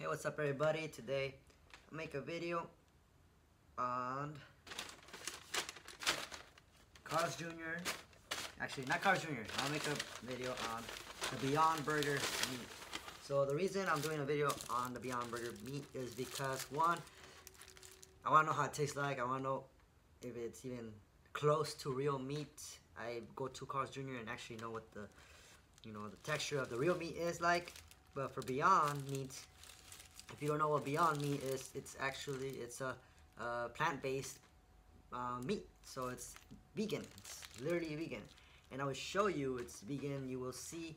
Hey, what's up everybody? Today, I'll make a video on Carl's Jr. Actually, not Carl's Jr. I'll make a video on the Beyond Burger meat. So the reason I'm doing a video on the Beyond Burger meat is because one, I want to know how it tastes like. I want to know if it's even close to real meat. I go to Carl's Jr. and actually know what the, you know, the texture of the real meat is like. But for Beyond Meat, if you don't know what Beyond Meat is, it's actually it's a, plant-based uh, meat. So it's vegan. It's literally vegan. And I will show you it's vegan. You will see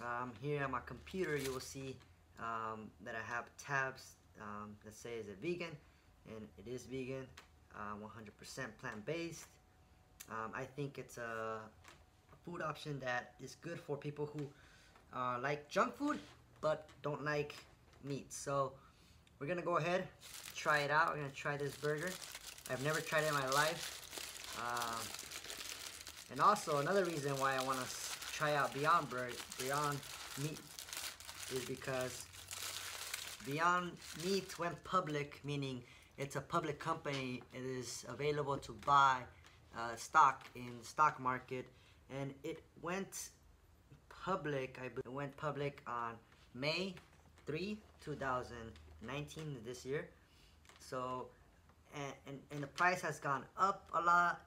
um, here on my computer, you will see um, that I have tabs um, that say is it vegan, and it is vegan, 100% uh, plant-based. Um, I think it's a food option that is good for people who uh, like junk food but don't like meat. So we're gonna go ahead, try it out. We're gonna try this burger. I've never tried it in my life. Um, and also another reason why I wanna try out Beyond Burger, Beyond Meat is because Beyond Meat went public, meaning it's a public company. It is available to buy uh, stock in stock market, and it went public. I believe it went public on May 3, 2019, this year. So, and, and, and the price has gone up a lot,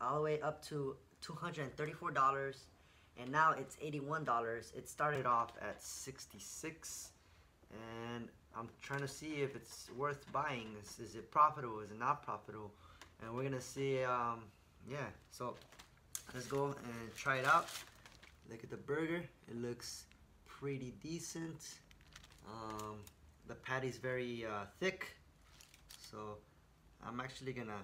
all the way up to $234 and now it's $81 it started off at 66 and I'm trying to see if it's worth buying. Is, is it profitable? Is it not profitable? And we're gonna see um, yeah so let's go and try it out. Look at the burger. It looks pretty decent um, the patty is very uh, thick so I'm actually gonna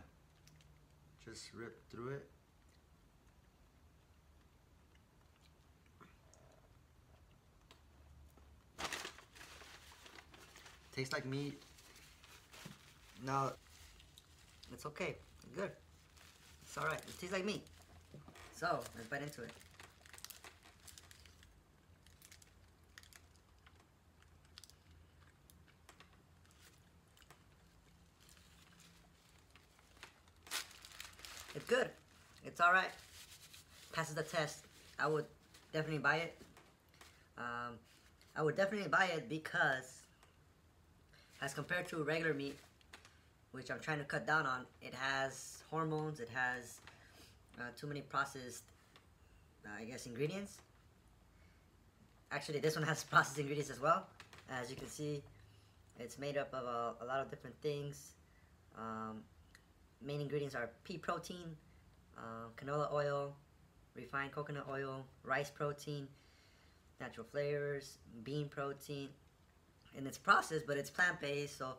just rip through it Tastes like meat. No, it's okay. good. It's alright. It tastes like meat. So, let's bite into it. It's good. It's alright. Passes the test. I would definitely buy it. Um, I would definitely buy it because as compared to regular meat, which I'm trying to cut down on, it has hormones, it has uh, too many processed, uh, I guess, ingredients. Actually, this one has processed ingredients as well. As you can see, it's made up of a, a lot of different things. Um, main ingredients are pea protein, uh, canola oil, refined coconut oil, rice protein, natural flavors, bean protein, and it's processed, but it's plant-based. So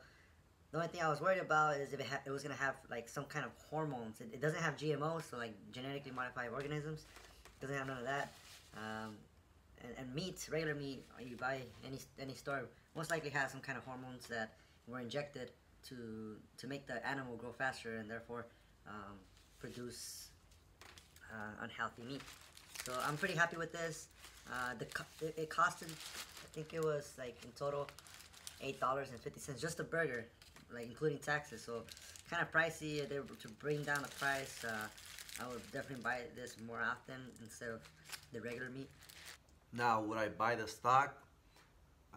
the only thing I was worried about is if it, it was gonna have like some kind of hormones. It, it, doesn't have GMOs, so like genetically modified organisms. It doesn't have none of that. Um, and, and meat, regular meat, you buy any any store, most likely has some kind of hormones that were injected to to make the animal grow faster and therefore um, produce uh, unhealthy meat. So I'm pretty happy with this. Uh, the it, costed, I think it was like in total eight dollars and fifty cents just a burger, like including taxes. So kind of pricey. They were to bring down the price. Uh, I would definitely buy this more often instead of the regular meat. Now, would I buy the stock?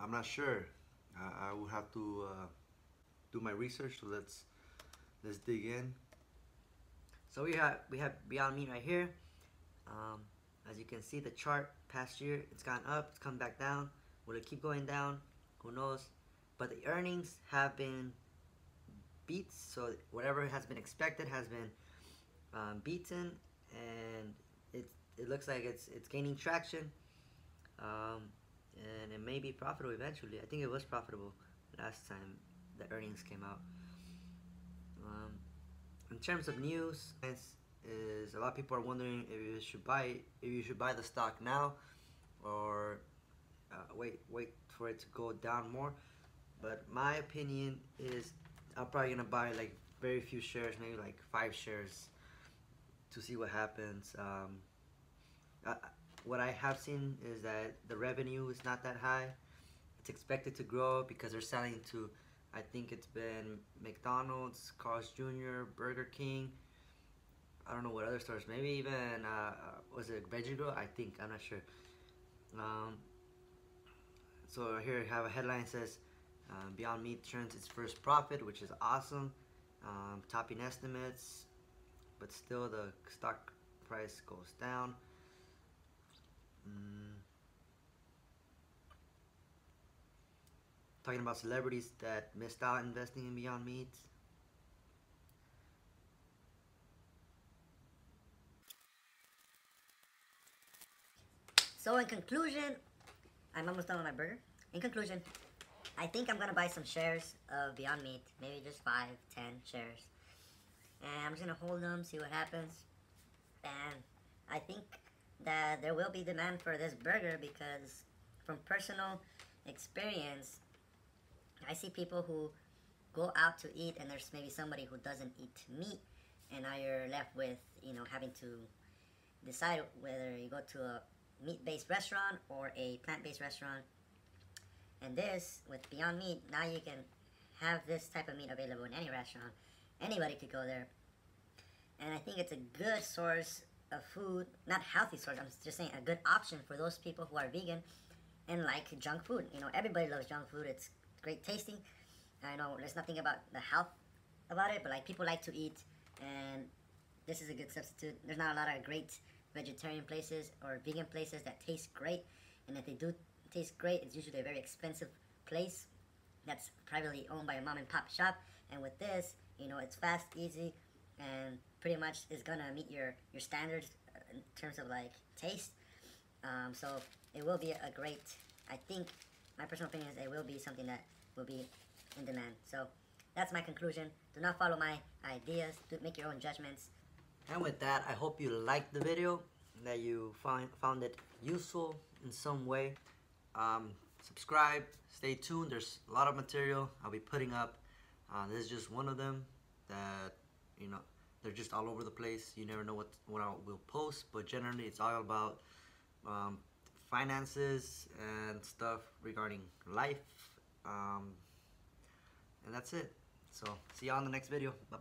I'm not sure. I, I will have to uh, do my research. So let's let's dig in. So we have we have Beyond Meat right here. Um, as you can see, the chart past year it's gone up, it's come back down. Will it keep going down? Who knows? but the earnings have been beats. So whatever has been expected has been um, beaten, and it it looks like it's it's gaining traction, um, and it may be profitable eventually. I think it was profitable last time the earnings came out. Um, in terms of news, is a lot of people are wondering if you should buy if you should buy the stock now, or uh, wait wait for it to go down more. But my opinion is I'm probably gonna buy like very few shares, maybe like five shares to see what happens. Um, uh, what I have seen is that the revenue is not that high. it's expected to grow because they're selling to I think it's been McDonald's, Carl's Jr., Burger King. I don't know what other stores. Maybe even uh, was it Veggie Grill? I think I'm not sure. Um, so here I have a headline says um, Beyond Meat turns its first profit, which is awesome. Um, topping estimates, but still the stock price goes down. Mm. Talking about celebrities that missed out investing in Beyond Meat. So in conclusion, I'm almost done with my burger. In conclusion, I think I'm gonna buy some shares of Beyond Meat, maybe just five, ten shares. And I'm just gonna hold them, see what happens. And I think that there will be demand for this burger because from personal experience, I see people who go out to eat and there's maybe somebody who doesn't eat meat and now you're left with, you know, having to decide whether you go to a meat-based restaurant or a plant-based restaurant. And this, with Beyond Meat, now you can have this type of meat available in any restaurant. Anybody could go there. And I think it's a good source of food, not healthy source, I'm just saying a good option for those people who are vegan and like junk food. You know, everybody loves junk food. It's great tasting. I know there's nothing about the health about it, but like people like to eat and this is a good substitute. There's not a lot of great vegetarian places or vegan places that taste great. And if they do taste great, it's usually a very expensive place that's privately owned by a mom and pop shop. And with this, you know, it's fast, easy, and pretty much is gonna meet your, your standards uh, in terms of like taste. Um, so it will be a great, I think, my personal opinion is it will be something that will be in demand. So that's my conclusion. Do not follow my ideas. Do make your own judgments. And with that, I hope you liked the video, that you find found it useful in some way. Um, subscribe, stay tuned. There's a lot of material I'll be putting up. Uh, this is just one of them that you know they're just all over the place. You never know what what I will post, but generally it's all about um, finances and stuff regarding life. Um, and that's it. So see you on the next video. Bye bye.